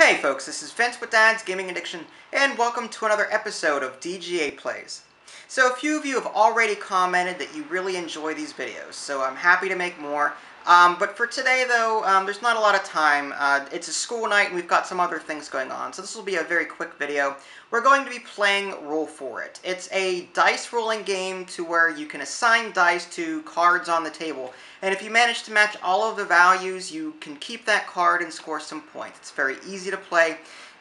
Hey folks, this is Vince with Dad's Gaming Addiction, and welcome to another episode of DGA Plays. So a few of you have already commented that you really enjoy these videos, so I'm happy to make more. Um, but for today, though, um, there's not a lot of time. Uh, it's a school night, and we've got some other things going on, so this will be a very quick video. We're going to be playing Roll For It. It's a dice rolling game to where you can assign dice to cards on the table, and if you manage to match all of the values, you can keep that card and score some points. It's very easy to play.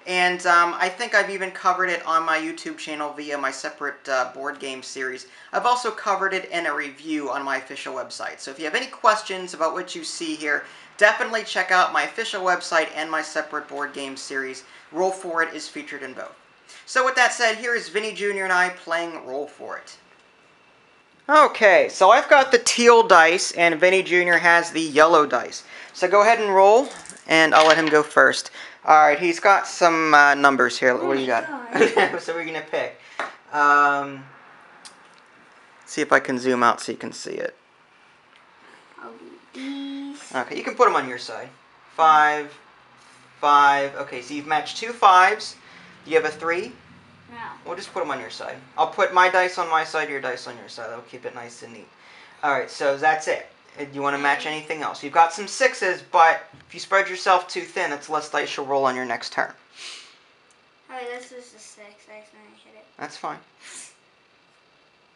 And um, I think I've even covered it on my YouTube channel via my separate uh, board game series. I've also covered it in a review on my official website. So if you have any questions about what you see here, definitely check out my official website and my separate board game series. Roll For It is featured in both. So with that said, here is Vinnie Jr. and I playing Roll For It. Okay, so I've got the teal dice, and Vinnie Jr. has the yellow dice. So go ahead and roll, and I'll let him go first. Alright, he's got some uh, numbers here. Oh what do you got? so we're going to pick. Um, see if I can zoom out so you can see it. I'll do these. Okay, you can put them on your side. Five, five. Okay, so you've matched two fives. Do you have a three? No. We'll just put them on your side. I'll put my dice on my side, your dice on your side. That'll keep it nice and neat. Alright, so that's it. Uh, Do you want to match anything else? You've got some sixes, but if you spread yourself too thin, it's less dice you'll roll on your next turn. Alright, this is a six. I accidentally hit it. That's fine.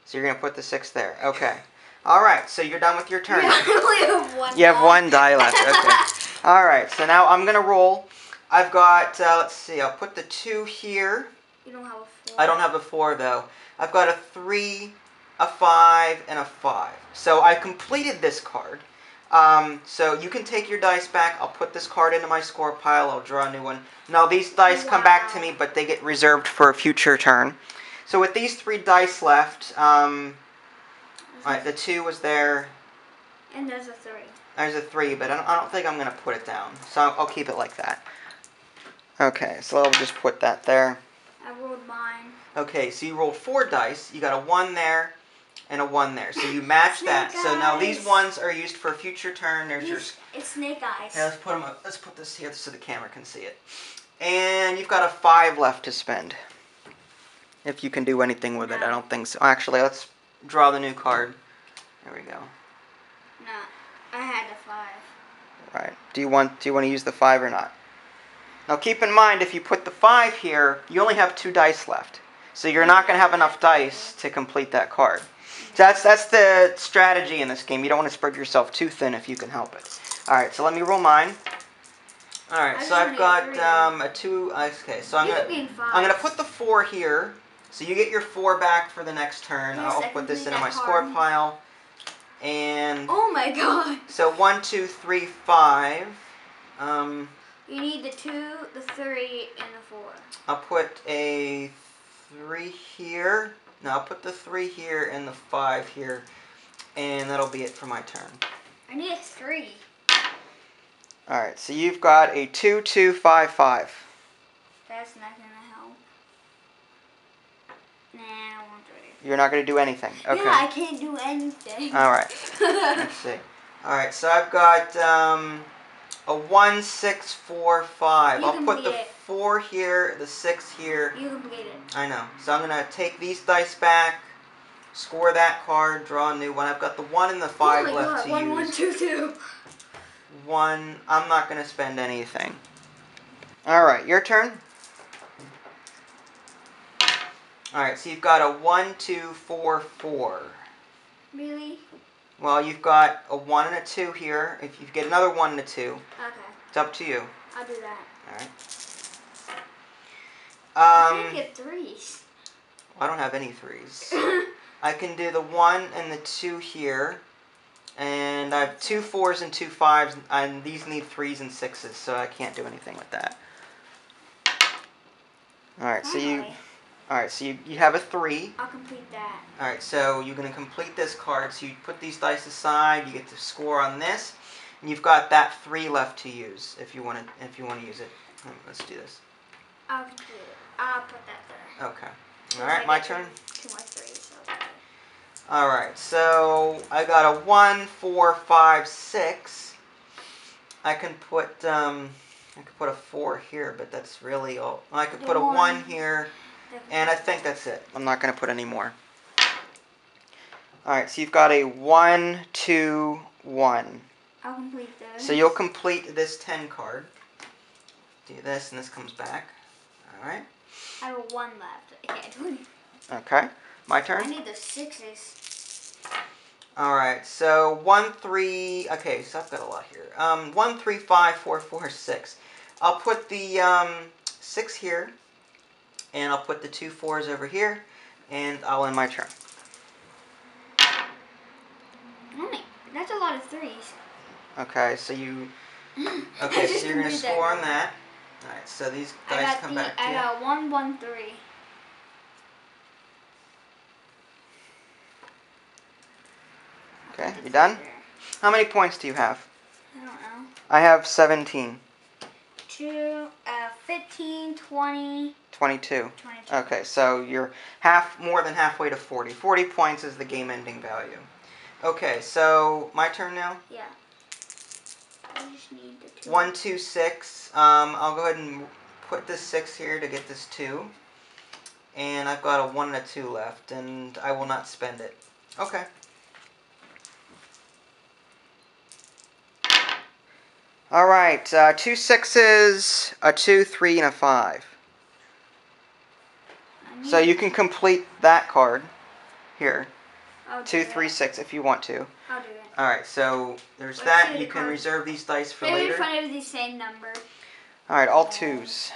So you're going to put the six there. Okay. Alright, so you're done with your turn. Yeah, only have one. You have one die left. Okay. Alright, so now I'm going to roll. I've got, uh, let's see, I'll put the two here. You don't have a four. I don't have a four though. I've got a three, a five, and a five. So I completed this card. Um, so you can take your dice back. I'll put this card into my score pile. I'll draw a new one. Now these dice come back to me, but they get reserved for a future turn. So with these three dice left, um, There's all right, the two was there. And there's a three. There's a three, but I don't, I don't think I'm going to put it down. So I'll, I'll keep it like that. Okay, so I'll just put that there. I rolled mine. Okay, so you rolled four dice. You got a one there and a one there. So you match that. Snake So now these ones are used for a future turn. There's your. It's, snake eyes. Let's put them up. Let's put this here so the camera can see it. And you've got a five left to spend. If you can do anything with it, I don't think so. Actually, let's draw the new card. There we go. No, I had a five. Right. Do you want do you want to use the five or not? Now keep in mind if you put the five here, you only have two dice left. So you're not going to have enough dice to complete that card. So that's that's the strategy in this game. You don't want to spread yourself too thin if you can help it. All right, so let me roll mine. All right, I so I've got um, a two. Okay, so I'm you gonna could be in five. I'm gonna put the four here. So you get your four back for the next turn. Yes, I'll put this into my score pile. And Oh my god. so one, two, three, five. Um, You need the two, the three, and the four. I'll put a three here. No, I'll put the three here and the five here, and that'll be it for my turn. I need a three. All right, so you've got a two, two, five, five. That's not gonna help. Nah, I won't do it. You're not going to do anything. Okay. Yeah, I can't do anything. All right. Let's see. All right, so I've got um, a one, six, four, five. You I'll put the it. Four here, the six here. you complete it. I know. So I'm gonna take these dice back, score that card, draw a new one. I've got the one and the oh five oh my left god, to one, use. one, two, two. One. I'm not gonna spend anything. All right, your turn. All right, so you've got a one, two, four, four. Really? Well, you've got a one and a two here. If you get another one and a two, Okay, it's up to you. I'll do that. All right. I Um, can't get threes. I don't have any threes. I can do the one and the two here. And I have two fours and two fives, and these need threes and sixes, so I can't do anything with that. Alright, so you alright, so you, you have a three. I'll complete that. Alright, so you're gonna complete this card. So you put these dice aside, you get to score on this, and you've got that three left to use if you wanna if you wanna use it. Let's do this. I'll complete it. I'll put that there. Okay. Alright, my turn. Two more threes. Do it. Alright, so I got a one, four, five, six. I can put, um, I could put a four here, but that's really all. I could put a one. here, and I think that's it. I'm not going to put any more. All right, so you've got a one, two, one. I'll complete those. So you'll complete this 10 card. Do this, and this comes back. All right. I have one left. I can't do. Okay. My turn. I need the sixes. All right. So one, three. Okay. So I've got a lot here. Um, one, three, five, four, four, six. I'll put the um, six here, and I'll put the two fours over here, and I'll end my turn. Only that's a lot of threes. Okay. So you. Okay. So you're gonna completed that. score on that. All right. So these guys come the back to I got one one three. Okay. You done? there. How many points do you have? I don't know. I have 17. Two, uh, 15, 20, 22. 22. Okay, so you're half, more than halfway to 40. 40 points is the game-ending value. Okay, so my turn now. Yeah. I just need the two. One, two, six. Um, I'll go ahead and put this six here to get this two. And I've got a one and a two left, and I will not spend it. Okay. All right, uh, two sixes, a two, three, and a five. So you can complete that card here. I'll that. six, if you want to. I'll do it. All right, so there's Let's that. You can card. reserve these dice for Maybe later. if I the same number. All right, all uh, twos.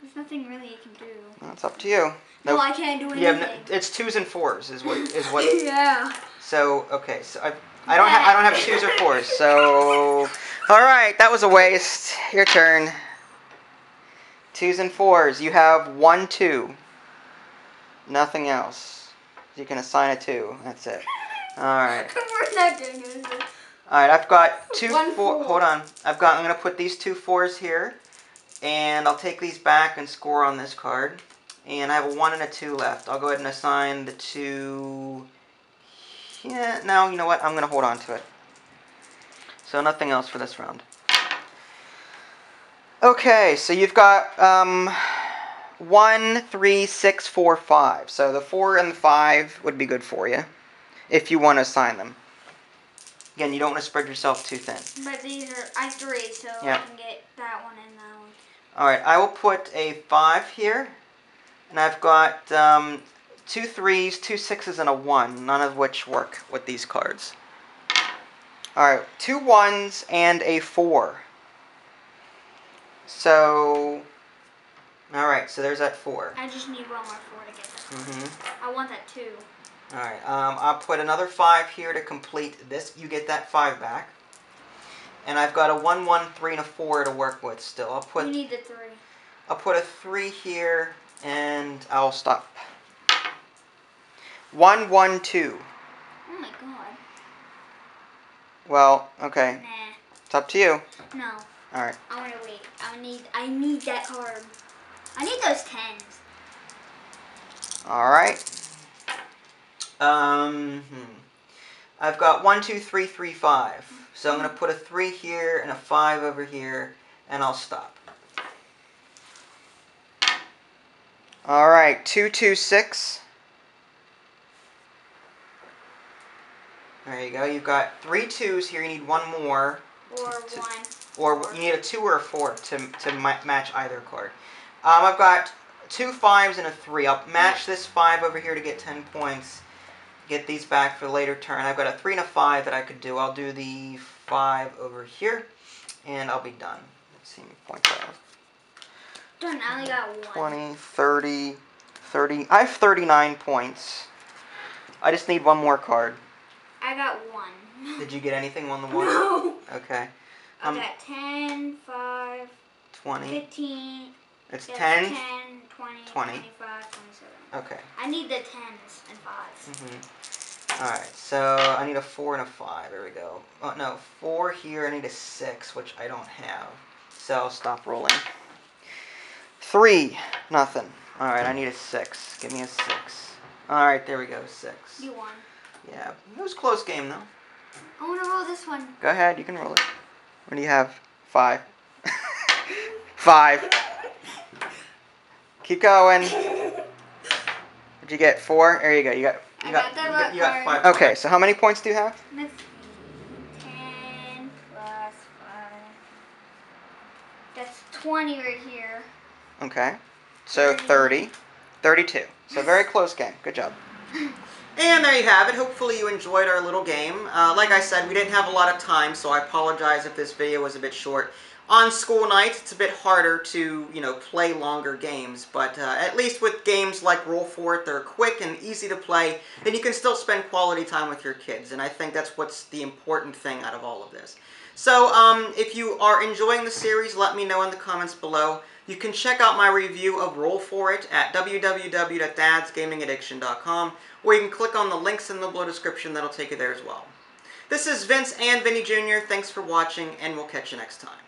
There's nothing really you can do. Well, it's up to you. No. I can't do anything. no, it's twos and fours is what is what. yeah. So okay, so I I don't have I don't have twos or fours. So all right, that was a waste. Your turn. Twos and fours. You have one two. Nothing else. You can assign a two. That's it. All right. We're not doing this. All right, I've got two One four. four. Hold on. I've got. I'm gonna put these two fours here, and I'll take these back and score on this card. And I have a one and a two left. I'll go ahead and assign the two. Yeah. No. You know what? I'm gonna hold on to it. So nothing else for this round. Okay. So you've got um, one, three, six, four, five. So the four and the five would be good for you, if you want to assign them. Again, you don't want to spread yourself too thin. But these are I have three, so Yeah. I can get that one and that one. All right, I will put a five here, and I've got um, two threes, two sixes, and a one, none of which work with these cards. All right, two ones and a four. So, all right, so there's that four. I just need one more four to get that. Mm-hmm. I want that two. All right, um, I'll put another five here to complete this. You get that five back. And I've got a one, one, three, and a four to work with still. I'll put you need the three. I'll put a three here, and I'll stop. One, one, two. Oh my god. Well, okay, Nah. it's up to you. No. All right. I want to wait. I need. I need that card. I need those tens. All right. Um, hmm. I've got one, two, three, three, five. So I'm gonna put a three here and a five over here, and I'll stop. All right, two, two, six. There you go. You've got three twos here. You need one more, Or Two. one. or you need a two or a four to to ma- match either card. Um, I've got two fives and a three. I'll match this five over here to get ten points. Get these back for later turn. I've got a three and a five that I could do. I'll do the five over here, and I'll be done. Let's see points I have. Done. I only got one. 20, 30, 30. I have 39 points. I just need one more card. I got one. Did you get anything on the one? No. Okay. I Um, got 10, 5, 20. 15, It's yes, 10. 10, 20, 20. 25, 27. Okay. I need the 10s and 5s. hmm Alright, so I need a 4 and a 5. There we go. Oh, no, 4 here. I need a 6, which I don't have. So I'll stop rolling. 3. Nothing. Alright, I need a 6. Give me a 6. Alright, there we go. 6. You won. Yeah, it was a close game, though. I want to roll this one. Go ahead, you can roll it. What do you have? 5. Five. Keep going. Did you get four? There you go. You got. You I got. got the you got, you got five. Okay. So how many points do you have? Let's see. Ten plus five. That's twenty right here. Okay. So 30. 32. So very close game. Good job. And there you have it. Hopefully you enjoyed our little game. Uh, like I said, we didn't have a lot of time, so I apologize if this video was a bit short. On school nights, it's a bit harder to, you know, play longer games, but uh, at least with games like Roll For It, they're quick and easy to play, and you can still spend quality time with your kids, and I think that's what's the important thing out of all of this. So, um, if you are enjoying the series, let me know in the comments below. You can check out my review of Roll For It at www.dadsgamingaddiction.com, or you can click on the links in the below description that'll take you there as well. This is Vince and Vinnie Jr. Thanks for watching, and we'll catch you next time.